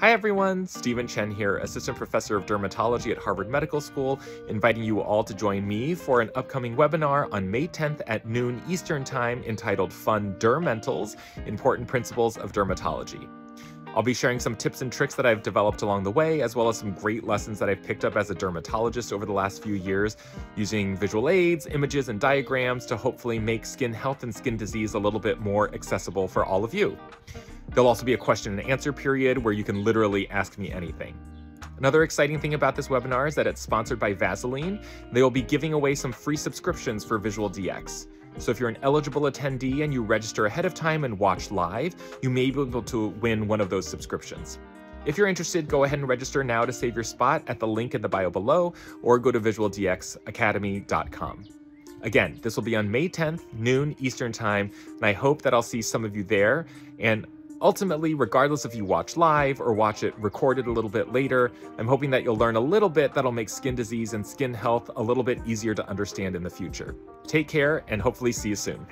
Hi everyone, Steven Chen here, Assistant Professor of Dermatology at Harvard Medical School, inviting you all to join me for an upcoming webinar on May 10th at noon Eastern Time entitled FunDERMentals, Important Principles of Dermatology. I'll be sharing some tips and tricks that I've developed along the way, as well as some great lessons that I've picked up as a dermatologist over the last few years, using visual aids, images, and diagrams to hopefully make skin health and skin disease a little bit more accessible for all of you. There'll also be a question and answer period where you can literally ask me anything. Another exciting thing about this webinar is that it's sponsored by Vaseline. They will be giving away some free subscriptions for VisualDx. So if you're an eligible attendee and you register ahead of time and watch live, you may be able to win one of those subscriptions. If you're interested, go ahead and register now to save your spot at the link in the bio below or go to visualdxacademy.com. Again, this will be on May 10th, noon Eastern Time, and I hope that I'll see some of you there. And ultimately, regardless if you watch live or watch it recorded a little bit later, I'm hoping that you'll learn a little bit that'll make skin disease and skin health a little bit easier to understand in the future. Take care and hopefully see you soon.